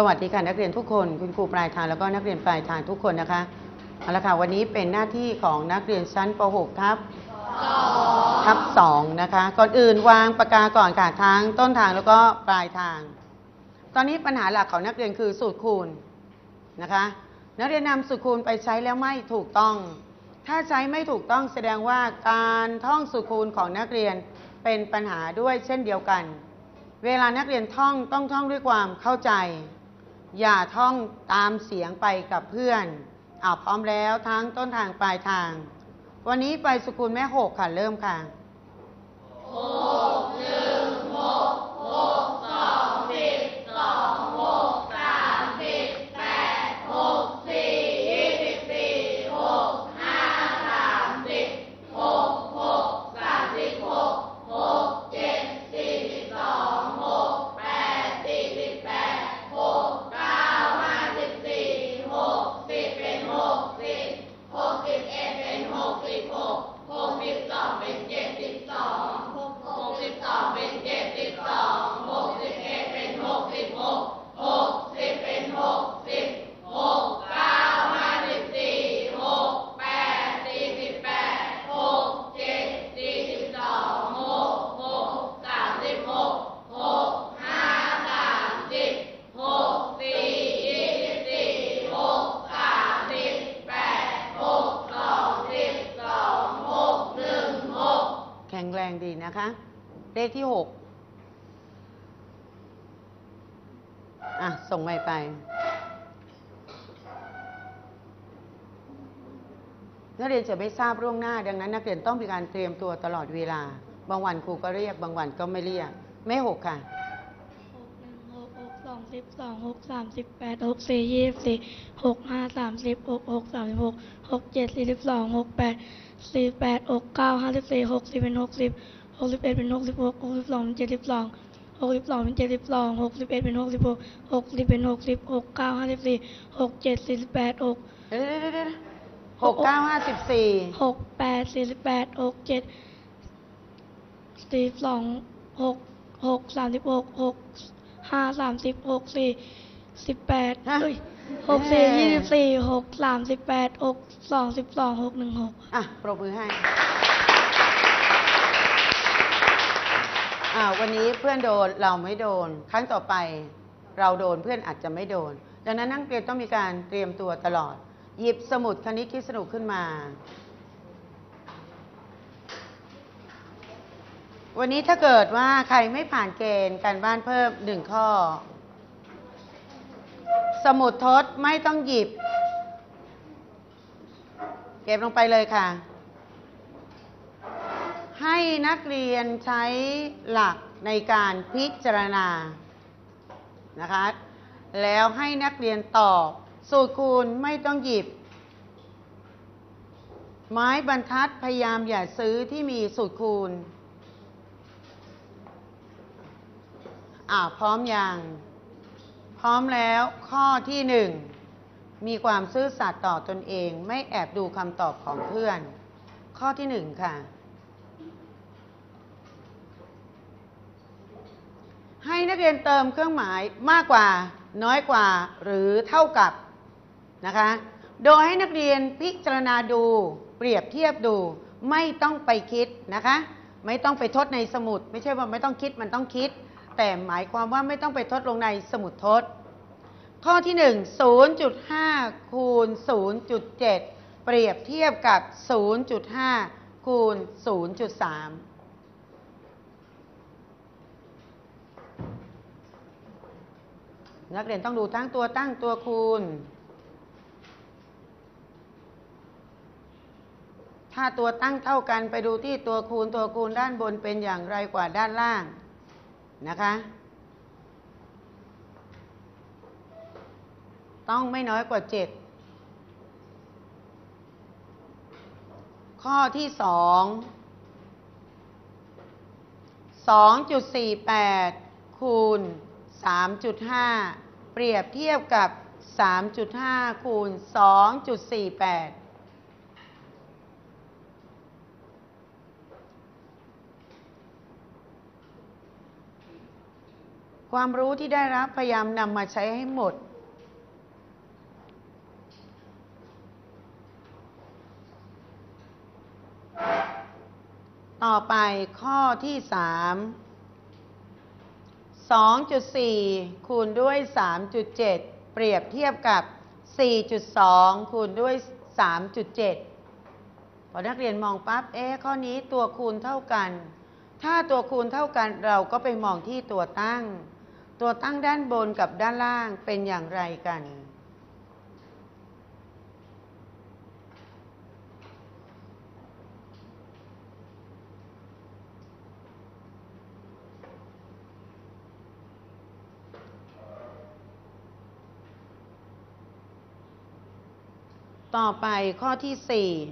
สวัสดีค่ะนักเรียนทุกคน คุณครูปลายทางแล้วก็นักเรียนปลายทางทุกคนนะคะเอาละค่ะวันนี้เป็นหน้าที่ของนักเรียนชั้นป .6 ทับทับ2นะคะก่อนอื่นวางปากกาก่อนค่ะทั้งต้นทางแล้วก็ปลายทาง ตอนนี้ปัญหาหลักของนักเรียนคือสูตรคูณนะคะนักเรียนนำสูตรคูณไปใช้แล้วไม่ถูกต้อง ถ้าใช้ไม่ถูกต้องแสดงว่าการท่องสูตรคูณของนักเรียนเป็นปัญหาด้วยเช่นเดียวกัน เวลานักเรียนท่องต้องท่องด้วยความเข้าใจ อย่าท่องตามเสียงไปกับเพื่อนอ่าพร้อมแล้วทั้งต้นทางปลายทาง วันนี้ไปสกุลแม่หกค่ะ เริ่มค่ะโอ ดีนะคะ เลขที่หกอะ ส่งไปไป นักเรียนจะไม่ทราบล่วงหน้า ดังนั้นนักเรียนต้องมีการเตรียมตัวตลอดเวลา บางวันครูก็เรียก บางวันก็ไม่เรียก ไม่หกค่ะหกหนึ่งหกหกสองสิบสองหกสามสิบแปดหกสี่ยี่สิบสี่หกห้าสามสิบหกหกสามสิบหกหกเจ็ดสี่สิบสองหกแปดสี่แปดหกเก้าห้าสิบสี่หกสิบเป็นหกสิบ หกสิบเอ็ดเป็นหกสิบหกหกสิบสองเป็นเจ็ดสิบสองหกสิบสองเป็นเจ็ดสิบสองหกสิบเอ็ดเป็นหกสิบหกหกสิบเป็นหกสิบหกเก้าห้าสิบสี่หกเจ็ดสี่สิบแปดหกเดี๋ยวเดี๋ยวหกเก้าห้าสิบสี่หกแปดสี่สิบแปดหกเจ็ดสี่สองหกหกสามสิบหกหกห้าสามสิบหกสี่สิบแปดเอ้ยหกสี่ยี่สิบสี่หกสามสิบแปดหกสองสิบสองหกหนึ่งหก อะปรบมือให้ อ่าวันนี้เพื่อนโดนเราไม่โดน ครั้งต่อไปเราโดนเพื่อนอาจจะไม่โดน ดังนั้นนักเรียนต้องมีการเตรียมตัวตลอด หยิบสมุดคณิตคิดสนุกขึ้นมา วันนี้ถ้าเกิดว่าใครไม่ผ่านเกณฑ์การบ้านเพิ่มหนึ่งข้อ สมุดทดไม่ต้องหยิบ เก็บลงไปเลยค่ะ ให้นักเรียนใช้หลักในการพิจารณานะคะ แล้วให้นักเรียนตอบสูตรคูณไม่ต้องหยิบ ไม้บรรทัดพยายามอย่าซื้อที่มีสูตรคูณอ่าพร้อมยัง พร้อมแล้วข้อที่หนึ่งมีความซื่อสัตย์ต่อตนเอง ไม่แอบดูคำตอบของเพื่อน ข้อที่หนึ่งค่ะ ให้นักเรียนเติมเครื่องหมายมากกว่า น้อยกว่า หรือเท่ากับนะคะ โดยให้นักเรียนพิจารณาดู เปรียบเทียบดู ไม่ต้องไปคิดนะคะ ไม่ต้องไปทดในสมุด ไม่ใช่ว่าไม่ต้องคิดมันต้องคิด แต่หมายความว่าไม่ต้องไปทดลงในสมุดทด ข้อที่ 1 0.5 คูณ 0.7 เปรียบเทียบกับ 0.5 คูณ 0.3 นักเรียนต้องดูทั้งตัวตั้งตัวคูณ ถ้าตัวตั้งเท่ากันไปดูที่ตัวคูณตัวคูณด้านบนเป็นอย่างไรกว่าด้านล่างนะคะ ต้องไม่น้อยกว่า 7 ข้อที่ 2 2.48 คูณ 3.5 เปรียบเทียบกับ 3.5 คูณ 2.48ความรู้ที่ได้รับพยายามนำมาใช้ให้หมด ต่อไปข้อที่สาม 2.4 คูณด้วย 3.7 เปรียบเทียบกับ 4.2 คูณด้วย 3.7 พอนักเรียนมองปั๊บ เอ๊ะ ข้อนี้ตัวคูณเท่ากัน ถ้าตัวคูณเท่ากันเราก็ไปมองที่ตัวตั้ง ตัวตั้งด้านบนกับด้านล่างเป็นอย่างไรกัน ต่อไปข้อที่ 4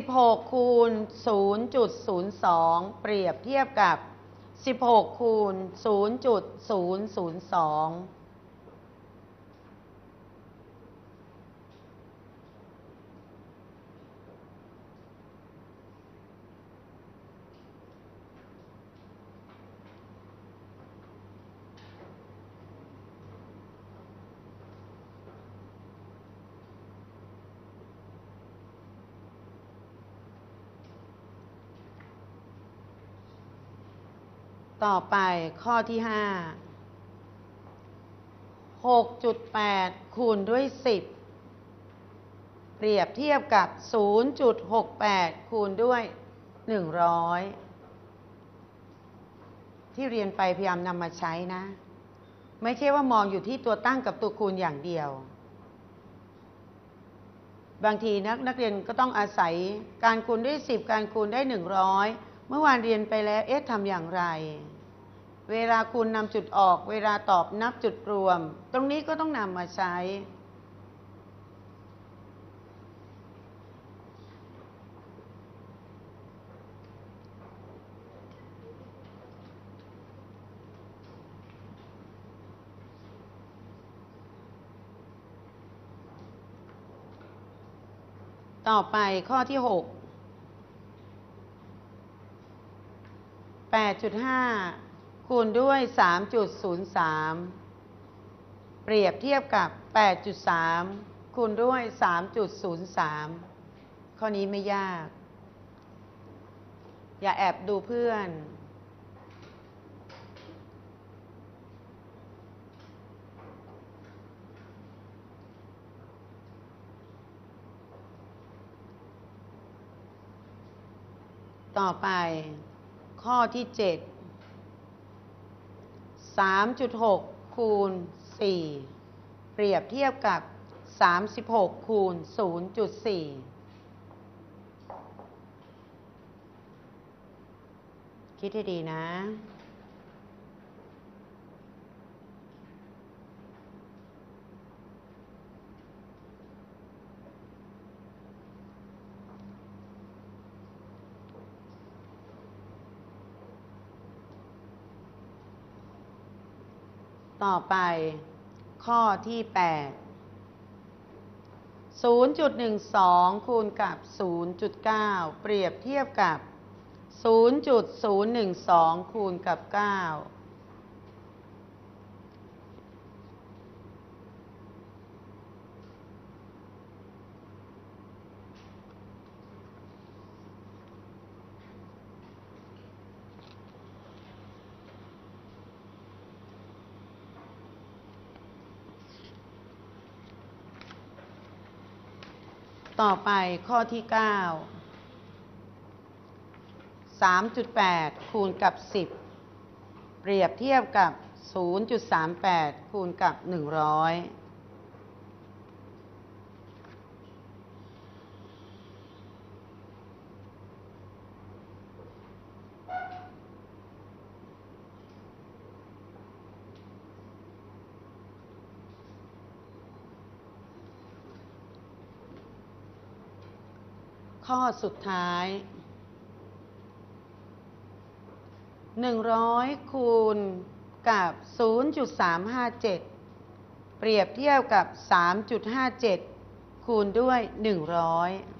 16 คูณ 0.02 เปรียบเทียบกับ 16 คูณ 0.002 ต่อไปข้อที่ 5 6.8 คูณด้วย 10 เปรียบเทียบกับ 0.68 คูณด้วย 100 ที่เรียนไปพยายามนำมาใช้นะ ไม่ใช่ว่ามองอยู่ที่ตัวตั้งกับตัวคูณอย่างเดียว บางทีนักนักเรียนก็ต้องอาศัยการคูณด้วย 10 การคูณได้ 100 เมื่อวานเรียนไปแล้วเอ๊ะทำอย่างไร เวลาคูณนำจุดออก เวลาตอบนับจุดรวม ตรงนี้ก็ต้องนำมาใช้ ต่อไปข้อที่ 6 8.5 คูณด้วย 3.03 เปรียบเทียบกับ 8.3 คูณด้วย 3.03 ข้อนี้ไม่ยาก อย่าแอบดูเพื่อนต่อไป ข้อที่ 7 3.6 คูณ 4 เปรียบเทียบกับ 36 คูณ 0.4 คิดให้ดีนะ ต่อไป ข้อที่ 8 0.12 คูณกับ 0.9 เปรียบเทียบกับ 0.012 คูณกับ 9 ต่อไปข้อที่ 9 3.8 คูณกับ 10 เปรียบเทียบกับ 0.38 คูณกับ 100 ข้อสุดท้าย 100 คูณกับ 0.357 เปรียบเทียบกับ 3.57 คูณด้วย 100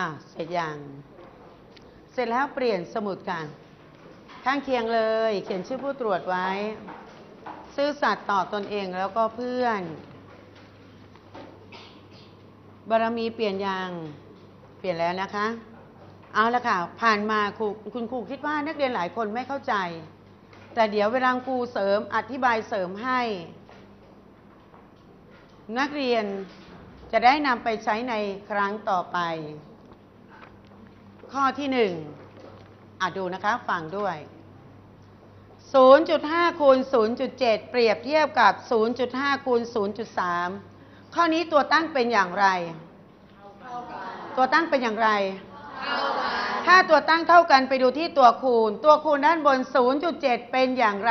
อะเสร็จยัง เสร็จแล้วเปลี่ยนสมุดกัน ข้างเคียงเลย เขียนชื่อผู้ตรวจไว้ ซื่อสัตย์ต่อตนเองแล้วก็เพื่อน บารมีเปลี่ยนยัง เปลี่ยนแล้วนะคะ เอาละค่ะ ผ่านมาครูคุณครูคิดว่านักเรียนหลายคนไม่เข้าใจ แต่เดี๋ยวเวลาครูเสริมอธิบายเสริมให้ นักเรียนจะได้นำไปใช้ในครั้งต่อไป ข้อที่หนึ่งอะดูนะคะฟังด้วย 0.5 คูณ 0.7 เปรียบเทียบกับ 0.5 คูณ 0.3 ข้อนี้ตัวตั้งเป็นอย่างไร ตัวตั้งเป็นอย่างไร ถ้าตัวตั้งเท่ากันไปดูที่ตัวคูณ ตัวคูณด้านบน 0.7 เป็นอย่างไร